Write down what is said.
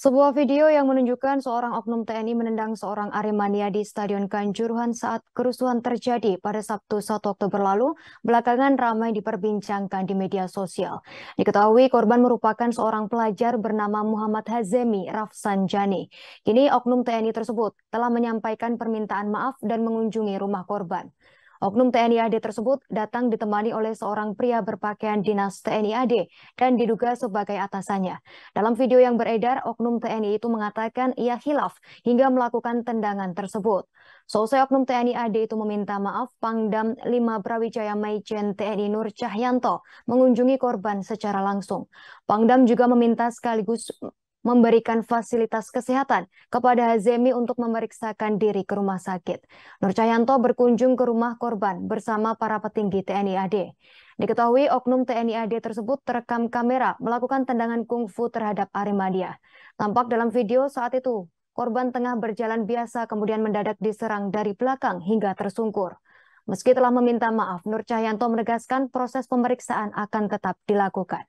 Sebuah video yang menunjukkan seorang oknum TNI menendang seorang Aremania di Stadion Kanjuruhan saat kerusuhan terjadi pada Sabtu 1 Oktober lalu, belakangan ramai diperbincangkan di media sosial. Diketahui korban merupakan seorang pelajar bernama Muhammad Hazemi Rafsanjani. Kini oknum TNI tersebut telah menyampaikan permintaan maaf dan mengunjungi rumah korban. Oknum TNI AD tersebut datang ditemani oleh seorang pria berpakaian dinas TNI AD dan diduga sebagai atasannya. Dalam video yang beredar, oknum TNI itu mengatakan ia hilaf hingga melakukan tendangan tersebut. Selesai oknum TNI AD itu meminta maaf, Pangdam 5 Brawijaya Maijen TNI Nur Cahyanto mengunjungi korban secara langsung. Pangdam juga meminta sekaligus memberikan fasilitas kesehatan kepada Hazemi untuk memeriksakan diri ke rumah sakit. Nur Cahyanto berkunjung ke rumah korban bersama para petinggi TNI AD. Diketahui oknum TNI AD tersebut terekam kamera melakukan tendangan kungfu terhadap Aremania. Tampak dalam video saat itu, korban tengah berjalan biasa kemudian mendadak diserang dari belakang hingga tersungkur. Meski telah meminta maaf, Nur Cahyanto menegaskan proses pemeriksaan akan tetap dilakukan.